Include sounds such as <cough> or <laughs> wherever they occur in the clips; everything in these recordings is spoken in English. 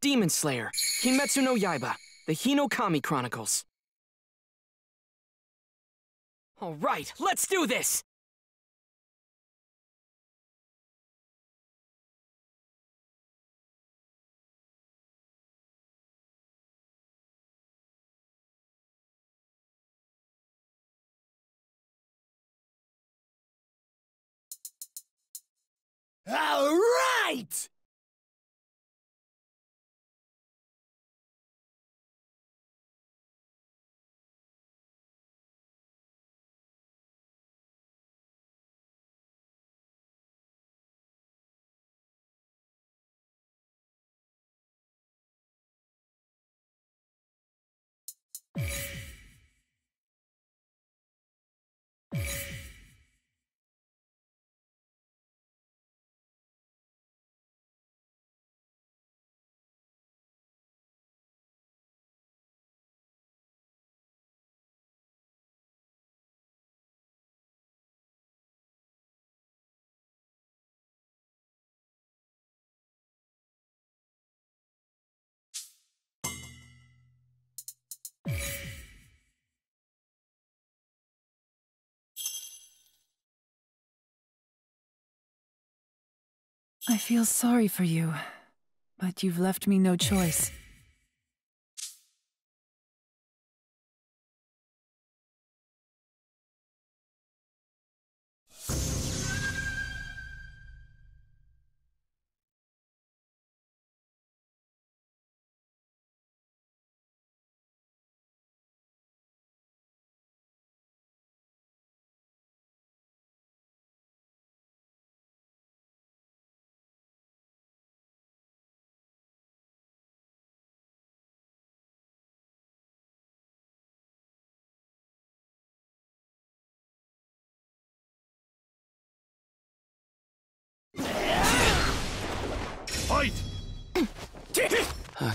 Demon Slayer, Kimetsu no Yaiba, the Hinokami Chronicles. All right, let's do this! All right! you <laughs> I feel sorry for you, but you've left me no choice. Get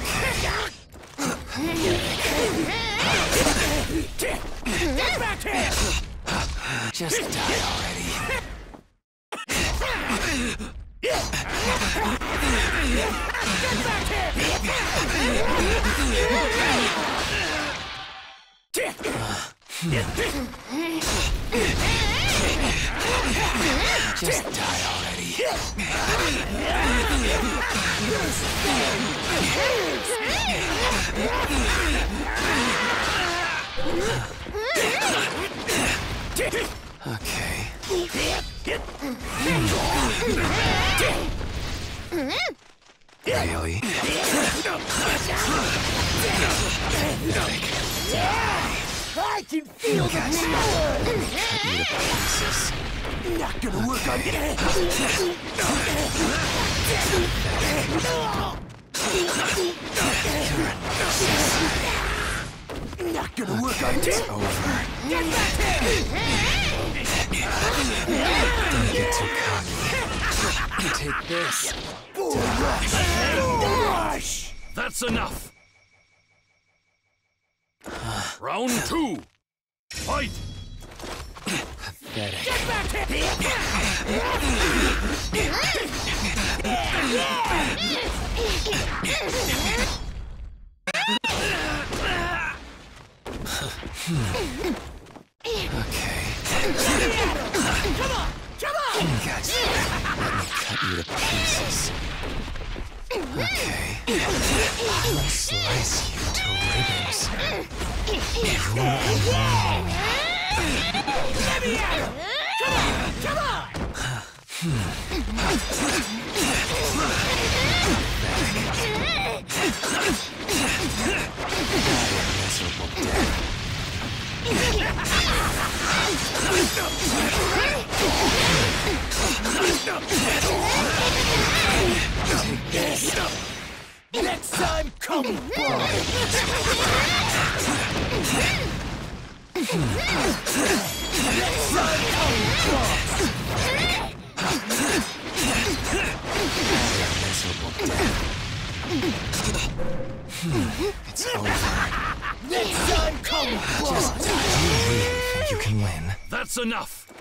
back here! Just die already. Just die already. Okay. Really? I can feel the power! Cut pieces. Not gonna work on Not gonna work on It's over. Don't get too cocky. Take this. Bull rush! Bull rush! That's enough! Round two! Fight! Pathetic. Okay. I'll slice you to ribbons. Miserable death. Next time, come by! Next time, come Miserable death. It's over. Next time, come by! Think you can win? That's enough!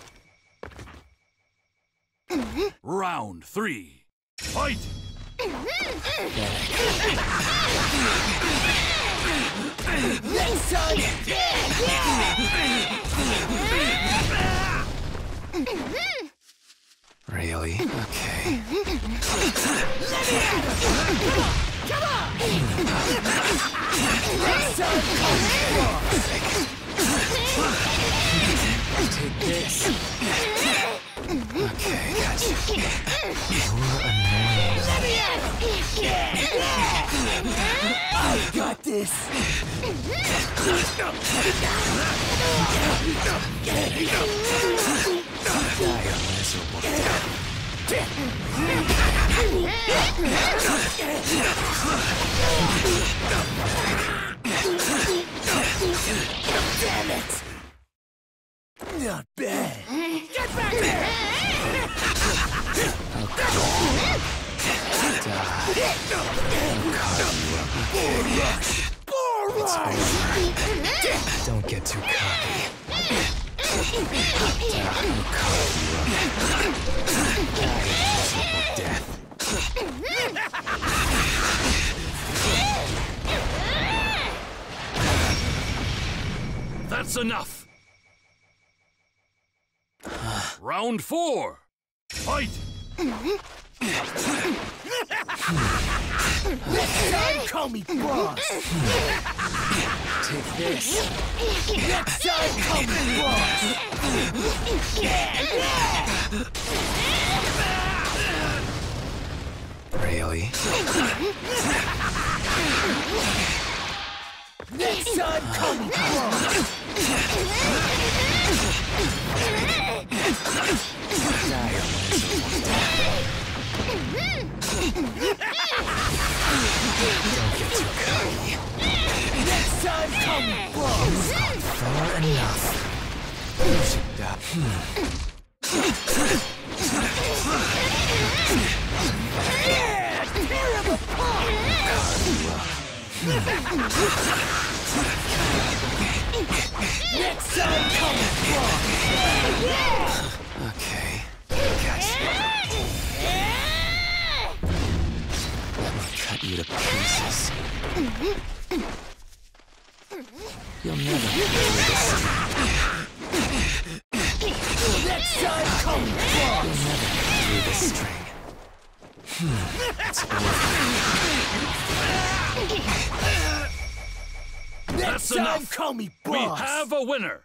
Round three. Fight! Next Damn it. Not bad. Get back here. I'll cut you up. Die. I'll cut you up. Bull rush. Don't get too cocky. Die. I'll cut you up. Die a miserable death. That's enough. Round four. Fight! Mm-hmm. Next time, call me boss. Take this. Next time, call me boss. Really? Next time, call me boss. Far enough. Next time, me boss. Okay. Gotcha. Let me cut you to pieces. You'll never hear the same. Next time, call me boss. You'll never get through this string. Hmm. It's over. Next That's time, enough. call me boss. We have a winner.